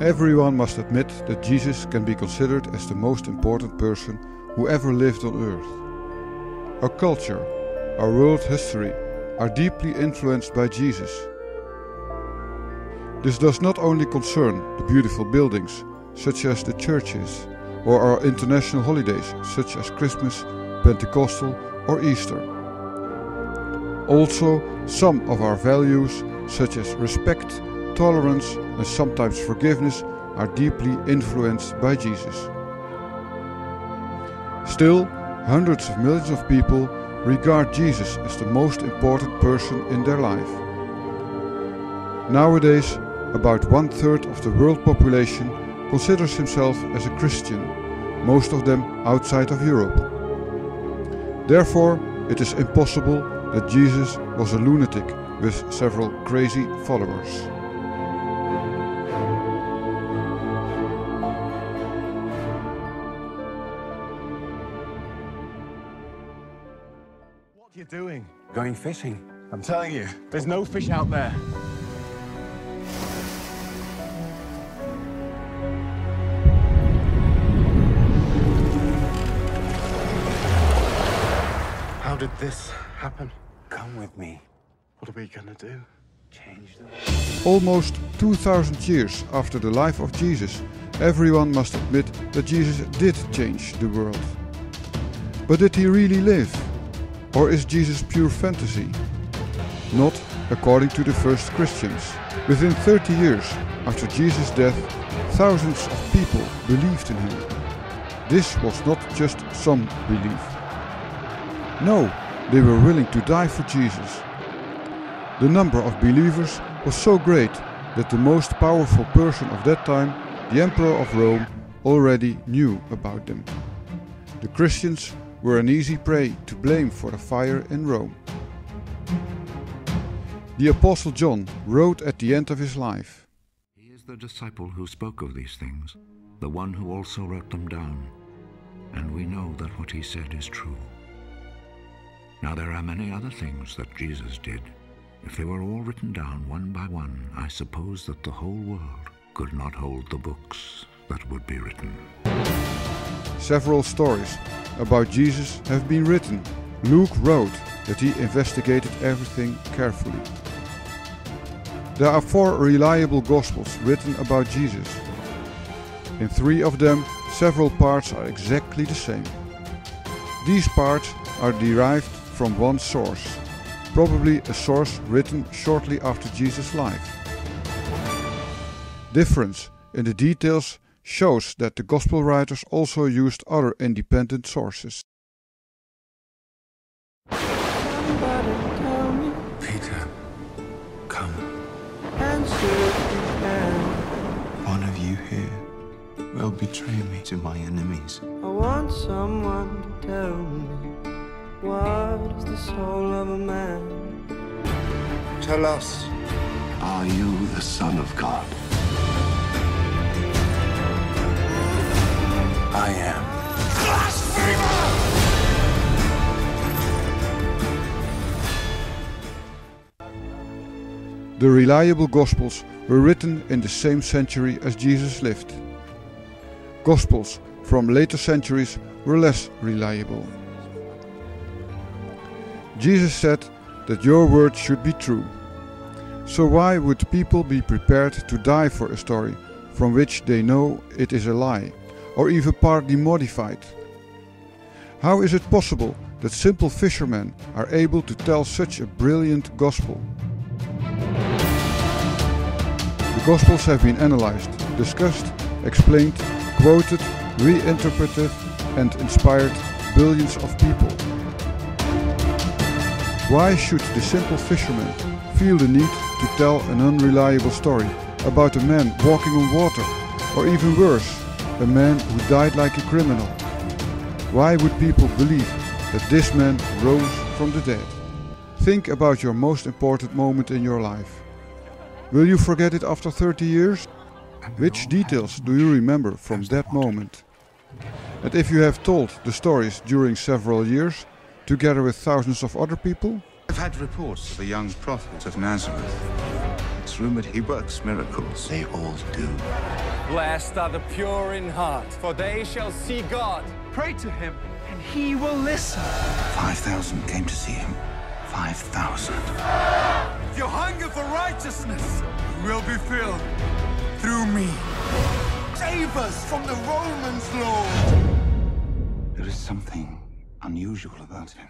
Everyone must admit that Jesus can be considered as the most important person who ever lived on earth. Our culture, our world history are deeply influenced by Jesus. This does not only concern the beautiful buildings, such as the churches, or our international holidays, such as Christmas, Pentecostal, or Easter. Also, some of our values, such as respect, tolerance, and sometimes forgiveness, are deeply influenced by Jesus. Still, hundreds of millions of people regard Jesus as the most important person in their life. Nowadays, about one third of the world population considers himself as a Christian, most of them outside of Europe. Therefore, it is impossible that Jesus was a lunatic with several crazy followers. You doing? Going fishing. I'm telling you, there's no fish out there. How did this happen? Come with me. What are we gonna do? Change the world. Almost 2000 years after the life of Jesus, everyone must admit that Jesus did change the world. But did he really live? Or is Jesus pure fantasy? Not according to the first Christians. Within 30 years after Jesus' death, thousands of people believed in him. This was not just some belief. No, they were willing to die for Jesus. The number of believers was so great that the most powerful person of that time, the Emperor of Rome, already knew about them. The Christians were an easy prey to blame for the fire in Rome. The Apostle John wrote at the end of his life He is the disciple who spoke of these things, the one who also wrote them down. And we know that what he said is true. Now there are many other things that Jesus did. If they were all written down one by one, I suppose that the whole world could not hold the books that would be written. Several stories about Jesus have been written. Luke wrote that he investigated everything carefully. There are four reliable Gospels written about Jesus. In three of them, several parts are exactly the same. These parts are derived from one source, probably a source written shortly after Jesus' life. Difference in the details shows that the Gospel writers also used other independent sources. Somebody tell me, Peter, come. answer if. One of you here will betray me to my enemies. I want someone to tell me what is the soul of a man. Tell us. Are you the Son of God? I am. The reliable Gospels were written in the same century as Jesus lived. Gospels from later centuries were less reliable. Jesus said that your word should be true. So why would people be prepared to die for a story from which they know it is a lie, or even partly modified? How is it possible that simple fishermen are able to tell such a brilliant gospel? The Gospels have been analyzed, discussed, explained, quoted, reinterpreted, and inspired billions of people. Why should the simple fisherman feel the need to tell an unreliable story about a man walking on water, or even worse, a man who died like a criminal? Why would people believe that this man rose from the dead? Think about your most important moment in your life. Will you forget it after 30 years? Which details do you remember from that moment? And if you have told the stories during several years, together with thousands of other people? I've had reports of a young prophet of Nazareth. It's rumored he works miracles. They all do. Blessed are the pure in heart, for they shall see God. Pray to him, and he will listen. 5,000 came to see him. 5,000. Your hunger for righteousness will be filled through me. Save us from the Romans, Lord. There is something unusual about him.